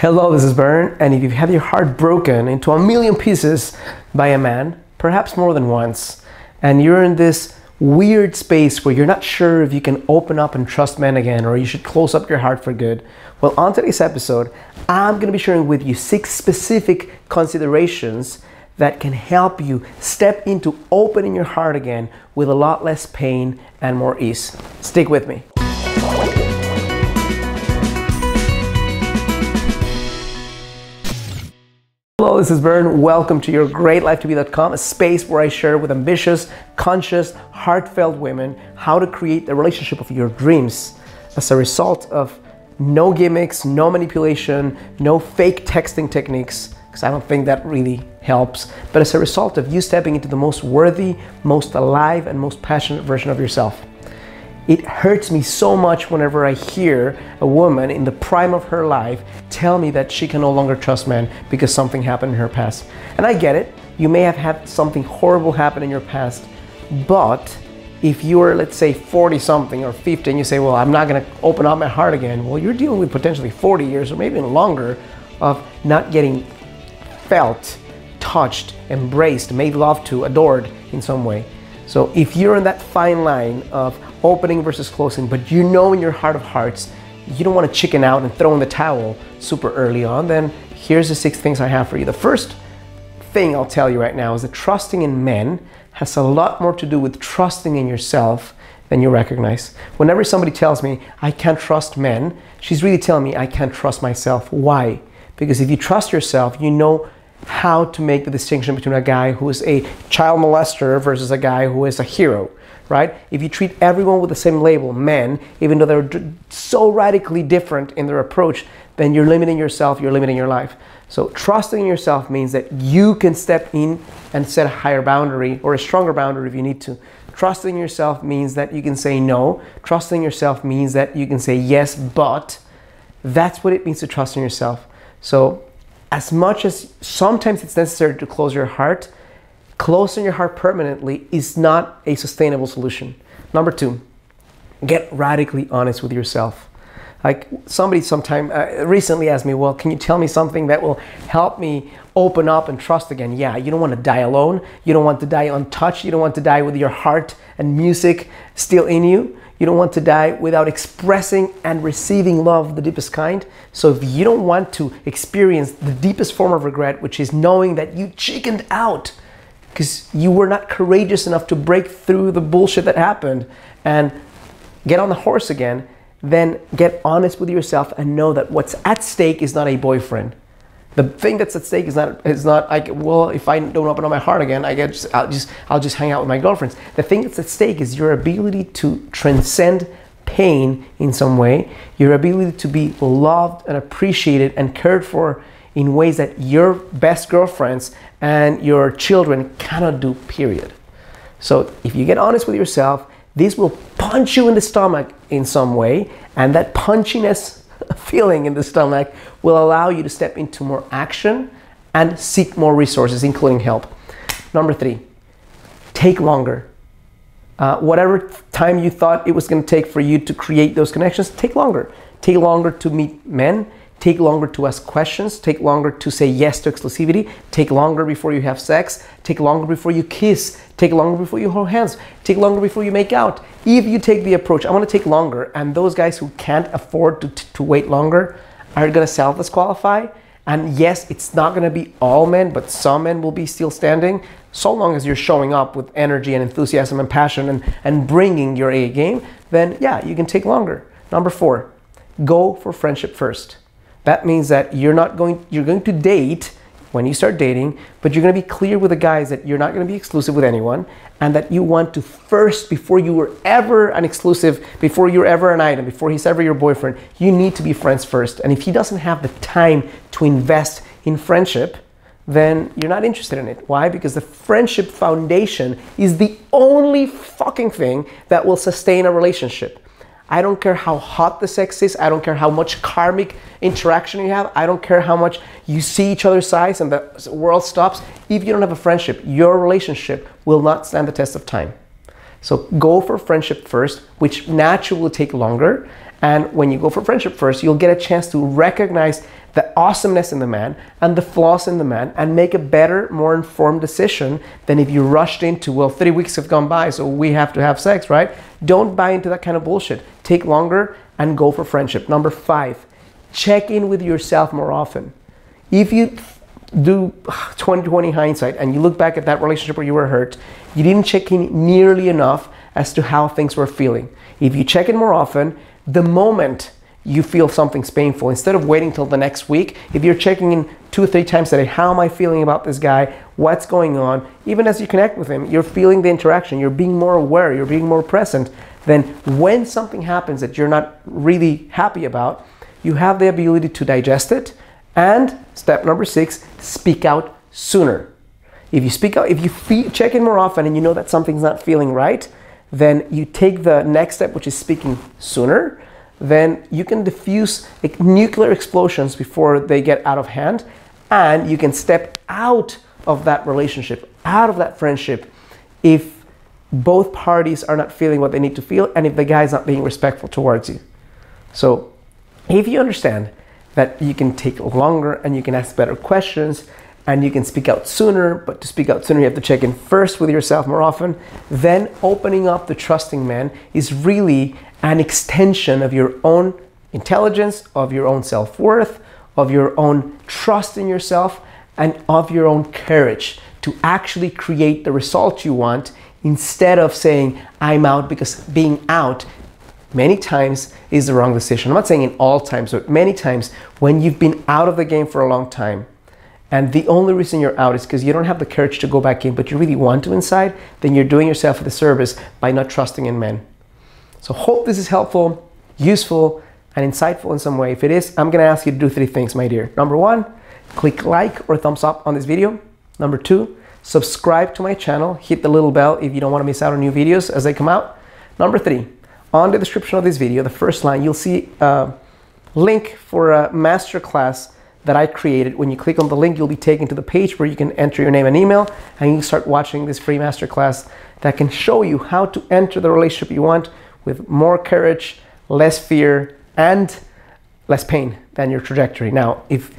Hello, this is Bern, and if you've had your heart broken into a million pieces by a man, perhaps more than once, and you're in this weird space where you're not sure if you can open up and trust men again or you should close up your heart for good, well, on today's episode, I'm going to be sharing with you six specific considerations that can help you step into opening your heart again with a lot less pain and more ease. Stick with me. Hello, this is Bern. Welcome to your greatlifetobe.com, a space where I share with ambitious, conscious, heartfelt women how to create the relationship of your dreams as a result of no gimmicks, no manipulation, no fake texting techniques, because I don't think that really helps, but as a result of you stepping into the most worthy, most alive, and most passionate version of yourself. It hurts me so much whenever I hear a woman in the prime of her life tell me that she can no longer trust men because something happened in her past. And I get it. You may have had something horrible happen in your past, but if you're, let's say, 40 something or 50 and you say, well, I'm not going to open up my heart again, well, you're dealing with potentially 40 years or maybe longer of not getting felt, touched, embraced, made love to, adored in some way. So if you're in that fine line of opening versus closing, but you know in your heart of hearts, you don't want to chicken out and throw in the towel super early on, then here's the six things I have for you. The first thing I'll tell you right now is that trusting in men has a lot more to do with trusting in yourself than you recognize. Whenever somebody tells me, I can't trust men, she's really telling me, I can't trust myself. Why? Because if you trust yourself, you know how to make the distinction between a guy who is a child molester versus a guy who is a hero, right? If you treat everyone with the same label, men, even though they're so radically different in their approach, then you're limiting yourself, you're limiting your life. So trusting yourself means that you can step in and set a higher boundary or a stronger boundary if you need to. Trusting yourself means that you can say no. Trusting yourself means that you can say yes, but that's what it means to trust in yourself. So as much as sometimes it's necessary to close your heart, closing your heart permanently is not a sustainable solution. Number two, get radically honest with yourself. Like somebody sometime uh, recently asked me, well, can you tell me something that will help me open up and trust again? Yeah, you don't want to die alone. You don't want to die untouched. You don't want to die with your heart and music still in you. You don't want to die without expressing and receiving love of the deepest kind. So if you don't want to experience the deepest form of regret, which is knowing that you chickened out because you were not courageous enough to break through the bullshit that happened and get on the horse again, then get honest with yourself and know that what's at stake is not a boyfriend the thing that's at stake is not is not like well if I don't open up my heart again I get I'll just I'll just hang out with my girlfriends. The thing that's at stake is your ability to transcend pain in some way, your ability to be loved and appreciated and cared for in ways that your best girlfriends and your children cannot do. Period. So if you get honest with yourself, this will punch you in the stomach in some way, and that punchiness feeling in the stomach will allow you to step into more action and seek more resources, including help. Number three, take longer. Uh, whatever time you thought it was going to take for you to create those connections, take longer. Take longer to meet men, take longer to ask questions, take longer to say yes to exclusivity, take longer before you have sex, take longer before you kiss, take longer before you hold hands, take longer before you make out. If you take the approach, I want to take longer, and those guys who can't afford to, to wait longer are going to self disqualify. And yes, it's not going to be all men, but some men will be still standing so long as you're showing up with energy and enthusiasm and passion and, and bringing your A game, then yeah, you can take longer. Number four, go for friendship first. That means that you're not going, you're going to date when you start dating, but you're going to be clear with the guys that you're not going to be exclusive with anyone and that you want to first, before you were ever an exclusive, before you're ever an item, before he's ever your boyfriend, you need to be friends first. And if he doesn't have the time to invest in friendship, then you're not interested in it. Why? Because the friendship foundation is the only fucking thing that will sustain a relationship. I don't care how hot the sex is. I don't care how much karmic interaction you have. I don't care how much you see each other's eyes and the world stops. If you don't have a friendship, your relationship will not stand the test of time. So go for friendship first, which naturally will take longer. And when you go for friendship first, you'll get a chance to recognize the awesomeness in the man and the flaws in the man and make a better, more informed decision than if you rushed into, well, three weeks have gone by, so we have to have sex, right? Don't buy into that kind of bullshit. Take longer and go for friendship. Number five, check in with yourself more often. If you do 2020 hindsight and you look back at that relationship where you were hurt, you didn't check in nearly enough as to how things were feeling. If you check in more often, the moment you feel something's painful, instead of waiting till the next week, if you're checking in two or three times a day, how am I feeling about this guy? What's going on? Even as you connect with him, you're feeling the interaction, you're being more aware, you're being more present. Then, when something happens that you're not really happy about, you have the ability to digest it. And step number six, speak out sooner. If you speak out, if you check in more often and you know that something's not feeling right, then you take the next step, which is speaking sooner. Then you can diffuse like, nuclear explosions before they get out of hand, and you can step out of that relationship, out of that friendship, if both parties are not feeling what they need to feel, and if the guy is not being respectful towards you. So, if you understand that you can take longer and you can ask better questions and you can speak out sooner, but to speak out sooner, you have to check in first with yourself more often. Then opening up the trusting man is really an extension of your own intelligence, of your own self worth, of your own trust in yourself, and of your own courage to actually create the result you want instead of saying, I'm out because being out many times is the wrong decision. I'm not saying in all times, but many times when you've been out of the game for a long time, and the only reason you're out is because you don't have the courage to go back in, but you really want to inside, then you're doing yourself a disservice by not trusting in men. So hope this is helpful, useful, and insightful in some way. If it is, I'm gonna ask you to do three things, my dear. Number one, click like or thumbs up on this video. Number two, subscribe to my channel, hit the little bell if you don't wanna miss out on new videos as they come out. Number three, on the description of this video, the first line, you'll see a link for a masterclass that I created. When you click on the link, you'll be taken to the page where you can enter your name and email and you start watching this free masterclass that can show you how to enter the relationship you want with more courage, less fear, and less pain than your trajectory. Now, if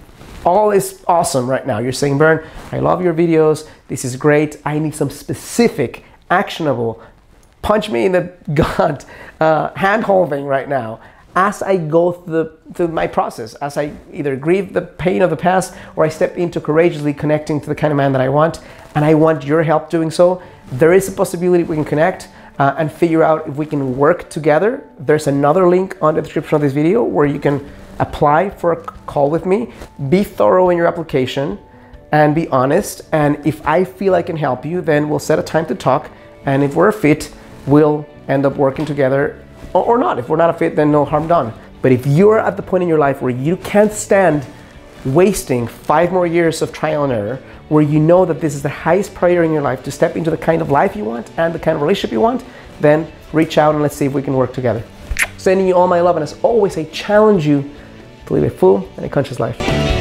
all is awesome right now, you're saying, Bern, I love your videos, this is great, I need some specific, actionable, punch me in the gut, uh, hand holding right now as I go through, the, through, my process, as I either grieve the pain of the past or I step into courageously connecting to the kind of man that I want, and I want your help doing so, there is a possibility we can connect uh, and figure out if we can work together. There's another link on the description of this video where you can apply for a call with me. Be thorough in your application and be honest. And if I feel I can help you, then we'll set a time to talk. And if we're a fit, we'll end up working together or not. If we're not a fit, then no harm done. But if you're at the point in your life where you can't stand wasting five more years of trial and error, where you know that this is the highest priority in your life to step into the kind of life you want and the kind of relationship you want, then reach out and let's see if we can work together. Sending you all my love, and as always, I challenge you to live a full and a conscious life.